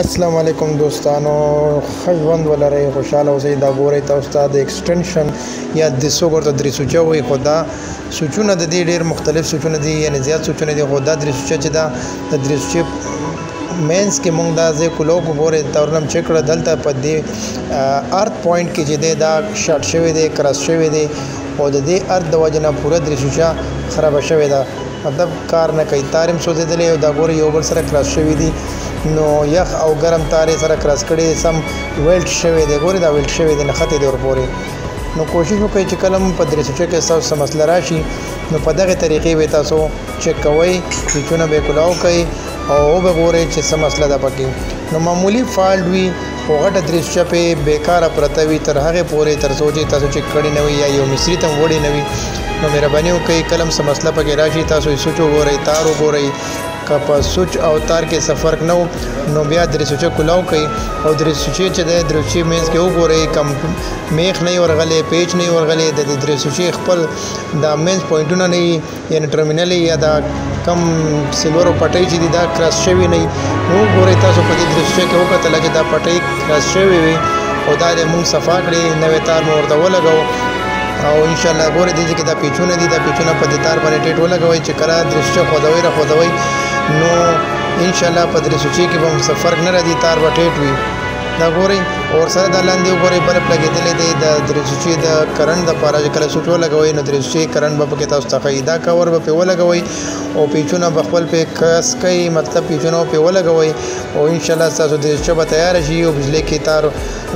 السلام علیکم دوستانو ښه ژوند ولرئ خوشاله اوسئ دا ګورئ تاسو ته د ایکسټنشن یا د سوګر ته درې سوچه وي خو دا سوچونه د دې ډېر مختلف سوچونه دي یعنې زیات سوچونه دي خو دا درې سوچه چې دا د درې سوچې مینس کې مونږ دا ځای کولو کو ګورې تورنم چک کړه دلته په دې ارت پوینټ کې چې دی دا شارټ شوی دی کراس شوی دی او د دې ارت د وجه نه پوره درې سوچه خرابه شوې ده مطلب کار نه کوي تار هم سوځېدلی او دا ګورې یو بل سره کراس شوي دي نو یخ او ګرم تار یې سره کراس کړی دی سم ویلټ شوی دی ګورې دا ویلټ شوی دی نښتې دی ورپورې نو کوشش وکړئ چې کله مو په درې سوچه کې ستاسو څه مسله راشي نو په دغه طریقې به تاسو چک کوئ سویچونه به کلاو کوئ او وګورئ چې څه مسله ده پکې نو معمولي فالټ وي خو غټه دریس چپې بیکاره پرته وي تر هغې پورې تر څو چې تاسو چک کړی نه وي یا یو مصری تم وړی نه وي نو مهرباني وکړئ کله هم څه مسله پکې راشي تاسو یې سوچ وګورئ تار وګورئ که په سوچ او تار کې څه فرق نه و نو بیا دریسوچه کولاو کړئ او دریسوچې چې دی دریسوچې منځ کې وګورئ کم میخ نه ورغلی پیچ نه ورغلی د دې دریسوچې خپل دا منځ پوینټونه نه یعنی ټرمینل یا دا کم سلور پټۍ چې دا کراس شوی نه نو ګورئ تاسو په دې درسته کې وکړه چې دا پټۍ کراس شوی وي او دا د مون صفا کړې نوې تار مور ته ولګو او ان شاء الله ګورئ دې کې دا پیچونه دي دا پیچونه په دې تار باندې ټیټ ولګوي چې کله درسته خودوي را خودوي نو ان شاء الله په درسته کې به هم سفر نه راځي تار وټیټ وي دا ګوري او سره د لاندې وګوري بلب لګېدلې دی د درېسوچې د کرنټ د پاره چې کله سوچ ولګوي نو درېسوچې کرنټ به پکې تاسو ته ښیي دا کور به پې ولګوي او پیچونه به خپل پې کس کوي مطلب پیچونه پې ولګوي او ان شاء الله تاسو درېسوچه به تیار شي او بجلی کې تار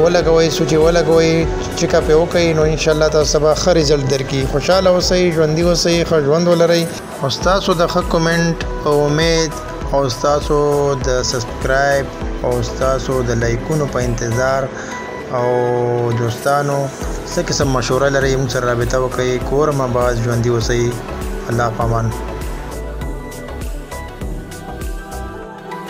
ولګوي سوچ ولګوي چیک اپ وکړي نو ان شاء الله تاسو به ښه رزلټ درکړي خوشاله اوسئ ژوندي اوسئ ښه ژوند ولرئ او ستاسو د ښه کمنټ په امید او ستاسو د سبسکرایب او ستاسو د لایکونو په انتظار او دوستانو څه قسم مشوره لرئ موږ سره رابطه وکړئ کور مه باز ژوندي اوسئ الله پامان